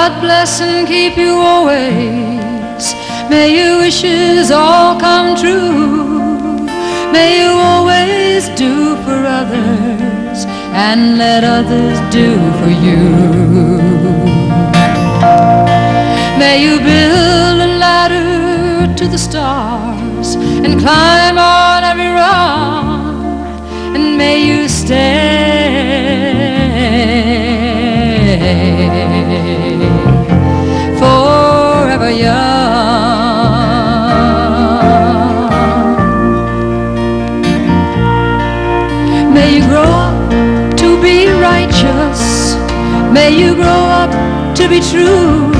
God bless and keep you always. May your wishes all come true. May you always do for others and let others do for you. May you build a ladder to the stars and climb on every rung, and may you stay forever young. May you grow up to be righteous. May you grow up to be true.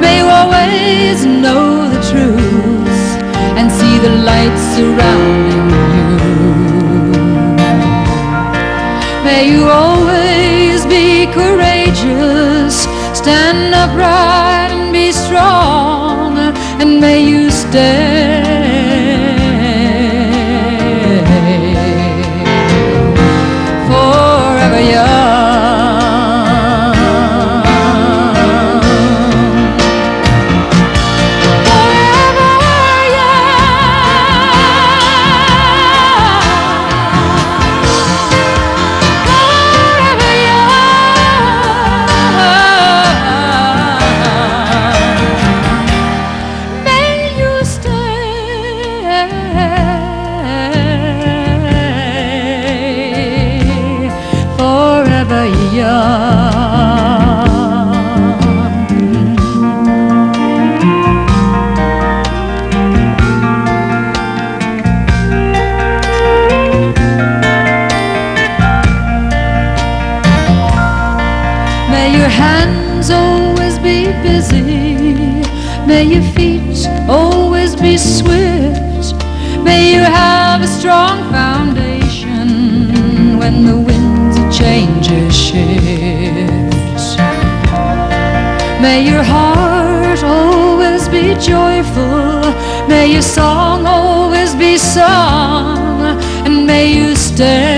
May you always know the truth and see the light surrounding you. May you always courageous, stand upright and be strong, and may you stay May your hands always be busy. May your feet always be swift. May you have a strong foundation when the winds Your song always be sung. And may you stay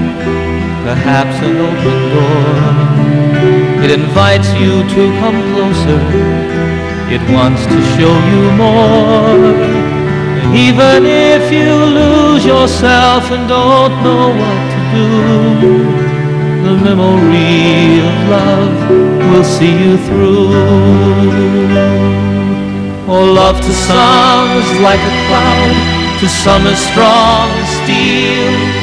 perhaps an open door. It invites you to come closer. It wants to show you more. Even if you lose yourself and don't know what to do, the memory of love will see you through. Oh, love to some is like a cloud, to some as strong as steel.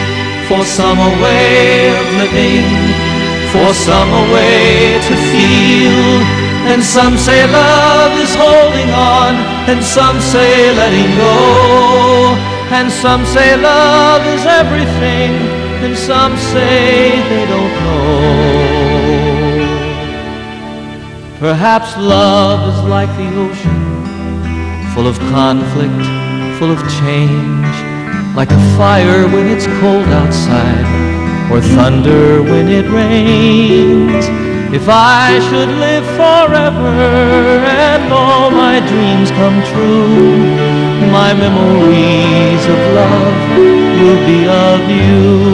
For some a way of living, for some a way to feel. And some say love is holding on, and some say letting go. And some say love is everything, and some say they don't know. Perhaps love is like the ocean, full of conflict, full of change, like a fire when it's cold outside, or thunder when it rains. If I should live forever and all my dreams come true, my memories of love will be of you.